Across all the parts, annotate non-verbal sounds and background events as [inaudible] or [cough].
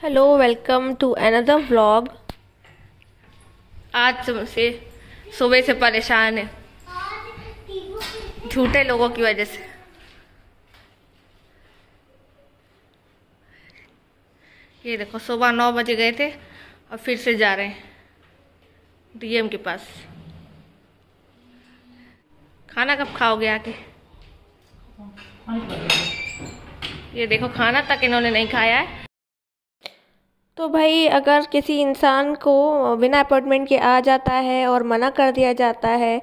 Hello welcome to another vlog आज से सुबह से परेशान है। झूठे लोगों की वजह से। ये देखो, सुबह नौ बजे गए थे और फिर से जा रहे हैं डीएम के पास। खाना कब खाओगे आके? ये देखो, खाना तक इन्होंने नहीं खाया है। तो भाई, अगर किसी इंसान को बिना अपॉइंटमेंट के आ जाता है और मना कर दिया जाता है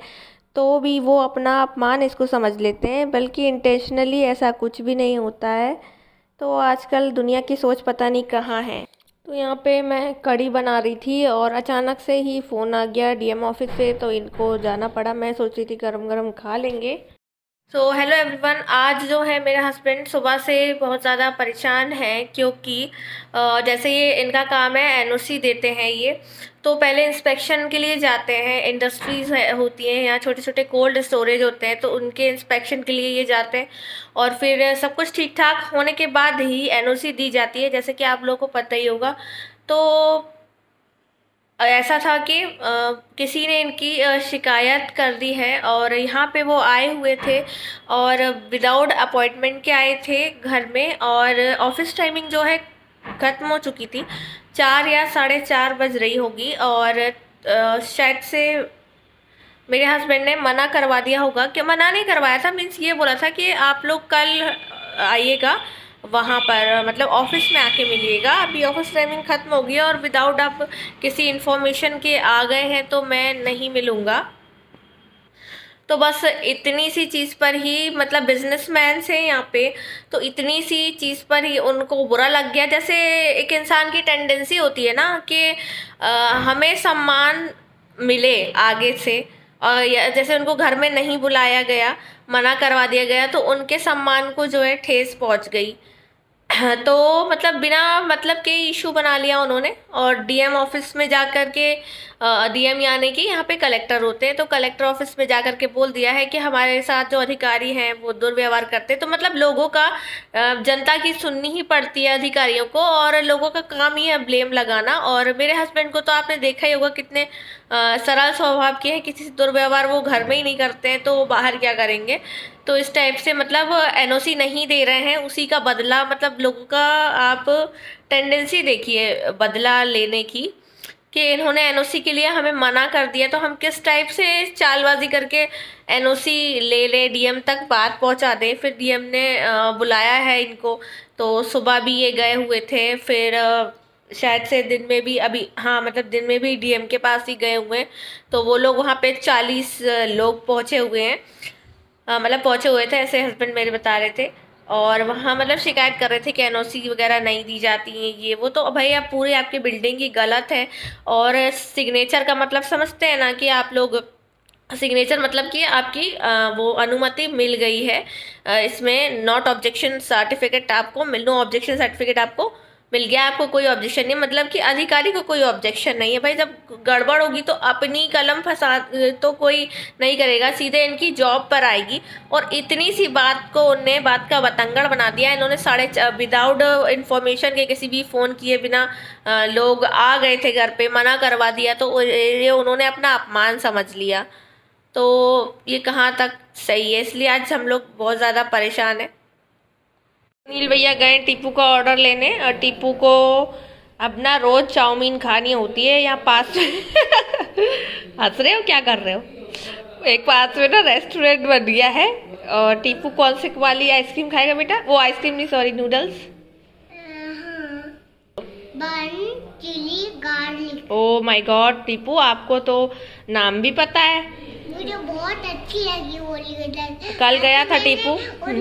तो भी वो अपना अपमान इसको समझ लेते हैं, बल्कि इंटेंशनली ऐसा कुछ भी नहीं होता है। तो आजकल दुनिया की सोच पता नहीं कहाँ है। तो यहाँ पे मैं कड़ी बना रही थी और अचानक से ही फ़ोन आ गया डीएम ऑफ़िस से तो इनको जाना पड़ा। मैं सोच रही थी गरम गरम खा लेंगे। सो हेलो एवरीवन आज जो है मेरे हस्बैंड सुबह से बहुत ज़्यादा परेशान हैं क्योंकि जैसे ये इनका काम है एनओसी देते हैं ये। तो पहले इंस्पेक्शन के लिए जाते हैं इंडस्ट्रीज़ है, होती हैं यहाँ छोटे छोटे कोल्ड स्टोरेज होते हैं तो उनके इंस्पेक्शन के लिए ये जाते हैं। और फिर सब कुछ ठीक ठाक होने के बाद ही एनओसी दी जाती है जैसे कि आप लोगों को पता ही होगा। तो ऐसा था कि किसी ने इनकी शिकायत कर दी है और यहाँ पे वो आए हुए थे और विदाउट अपॉइंटमेंट के आए थे घर में और ऑफ़िस टाइमिंग जो है ख़त्म हो चुकी थी। चार या साढ़े चार बज रही होगी और शायद से मेरे हस्बैंड ने मना करवा दिया होगा। कि मना नहीं करवाया था मीन्स ये बोला था कि आप लोग कल आइएगा। वहाँ पर मतलब ऑफ़िस में आके मिलिएगा। अभी ऑफ़िस टाइमिंग ख़त्म होगी और विदाउट आप किसी इन्फॉर्मेशन के आ गए हैं तो मैं नहीं मिलूँगा। तो बस इतनी सी चीज़ पर ही मतलब बिजनेसमैन से यहाँ पे तो इतनी सी चीज़ पर ही उनको बुरा लग गया। जैसे एक इंसान की टेंडेंसी होती है ना कि आ, हमें सम्मान मिले आगे से और जैसे उनको घर में नहीं बुलाया गया मना करवा दिया गया तो उनके सम्मान को जो है ठेस पहुँच गई। तो मतलब बिना मतलब के इशू बना लिया उन्होंने और डीएम ऑफ़िस में जा कर के डीएम यानी कि यहाँ पे कलेक्टर होते हैं तो कलेक्टर ऑफ़िस में जा कर के बोल दिया है कि हमारे साथ जो अधिकारी हैं वो दुर्व्यवहार करते हैं। तो मतलब लोगों का जनता की सुननी ही पड़ती है अधिकारियों को और लोगों का काम ही है ब्लेम लगाना। और मेरे हस्बैंड को तो आपने देखा ही होगा कितने सरल स्वभाव के हैं, किसी से दुर्व्यवहार वो घर में ही नहीं करते हैं तो वो बाहर क्या करेंगे? तो इस टाइप से मतलब एनओसी नहीं दे रहे हैं, उसी का बदला मतलब लोगों का आप टेंडेंसी देखिए बदला लेने की, कि इन्होंने एनओसी के लिए हमें मना कर दिया तो हम किस टाइप से चालबाजी करके एनओसी ले लें डीएम तक बात पहुँचा दें, फिर डीएम ने बुलाया है इनको तो सुबह भी ये गए हुए थे, फिर शायद से दिन में भी अभी हाँ मतलब दिन में भी डीएम के पास ही गए हुए हैं तो वो लोग वहाँ पे चालीस लोग पहुँचे हुए हैं मतलब पहुँचे हुए थे ऐसे हस्बैंड मेरे बता रहे थे। और वहाँ मतलब शिकायत कर रहे थे कि एनओसी वगैरह नहीं दी जाती हैं ये वो। तो भाई आप पूरी आपकी बिल्डिंग की गलत है। और सिग्नेचर का मतलब समझते हैं ना कि आप लोग सिग्नेचर मतलब कि आपकी आ, वो अनुमति मिल गई है। आ, इसमें नॉट ऑब्जेक्शन सर्टिफिकेट आपको मिल नो ऑब्जेक्शन सर्टिफिकेट आपको मिल गया आपको कोई ऑब्जेक्शन नहीं मतलब कि अधिकारी को कोई ऑब्जेक्शन नहीं है। भाई, जब गड़बड़ होगी तो अपनी कलम फंसा तो कोई नहीं करेगा, सीधे इनकी जॉब पर आएगी। और इतनी सी बात को उनने, बात का बतंगड़ बना दिया। इन्होंने साढ़े विदाउट इन्फॉर्मेशन के किसी भी फ़ोन किए बिना लोग आ गए थे घर पे, मना करवा दिया तो ये उन्होंने अपना अपमान समझ लिया। तो ये कहाँ तक सही है? इसलिए आज हम लोग बहुत ज़्यादा परेशान हैं। नील भैया गए टीपू का ऑर्डर लेने, और टीपू को अपना रोज चाउमीन खानी होती है यहाँ पास [laughs] हंस रहे हो? क्या कर रहे हो? एक पास में ना रेस्टोरेंट बन गया है, और टीपू कौन से वाली आइसक्रीम खाएगा बेटा? वो आइसक्रीम नहीं sorry noodles chilli garlic. Oh my god Tipu आपको तो नाम भी पता है। मुझे बहुत अच्छी लगी वो कल गया था टीपू? और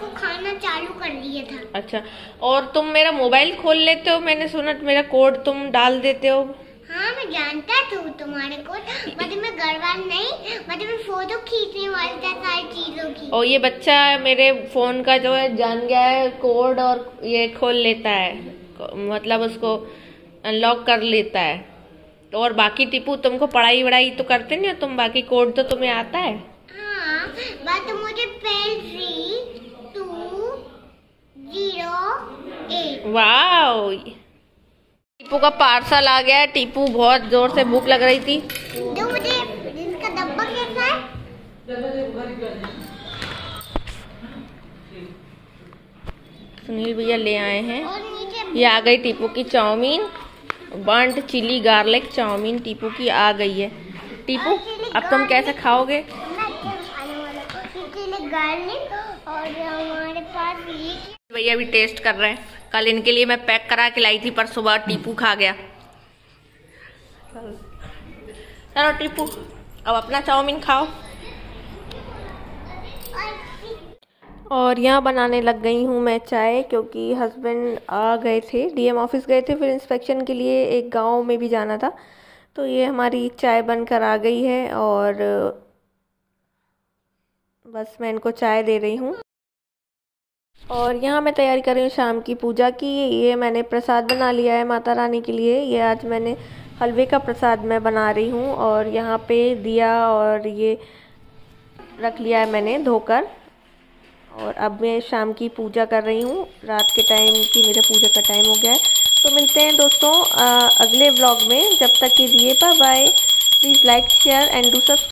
को खाना चालू कर दिया था। अच्छा और तुम मेरा मोबाइल खोल लेते हो? मैंने सुना मेरा कोड तुम डाल देते हो। हाँ मैं जानता था तुम्हारे कोड। मतलब मैं गड़बड़ नहीं मतलब मैं फ़ोटो खींचने वाली था सारी चीज़ों की। और ये बच्चा मेरे फ़ोन का जो है जान गया है कोड और ये खोल लेता है। मतलब उसको अनलॉक कर लेता है। तो और बाकी टीपू तुमको पढ़ाई वढ़ाई तो करते नहीं हो तुम? बाकी कोड तो तुम्हें आता है? हाँ, बात मुझे वाओ टीपू का पार्सल आ गया है। टीपू बहुत ज़ोर से भूख लग रही थी। दो मुझे इसका डब्बा कैसा है? सुनील भैया ले आए हैं। ये आ गई टीपू की चाउमीन। बंट चिली गार्लिक चाउमीन टीपू की आ गई है। टीपू अब तुम कैसे खाओगे? भैया भी टेस्ट कर रहे हैं। कल इनके लिए मैं पैक करा के लाई थी पर सुबह टीपू खा गया। चलो टीपू अब अपना चाउमीन खाओ। और यहाँ बनाने लग गई हूँ मैं चाय, क्योंकि हस्बैंड आ गए थे डीएम ऑफ़िस गए थे, फिर इंस्पेक्शन के लिए एक गाँव में भी जाना था। तो ये हमारी चाय बनकर आ गई है और बस मैं इनको चाय दे रही हूँ। और यहाँ मैं तैयारी कर रही हूँ शाम की पूजा की। ये मैंने प्रसाद बना लिया है माता रानी के लिए। ये आज मैंने हलवे का प्रसाद मैं बना रही हूँ और यहाँ पे दिया और ये रख लिया है मैंने धोकर। और अब मैं शाम की पूजा कर रही हूँ। रात के टाइम की मेरे पूजा का टाइम हो गया है। तो मिलते हैं दोस्तों अगले ब्लॉग में। जब तक के लिए bye bye please like share and do subscribe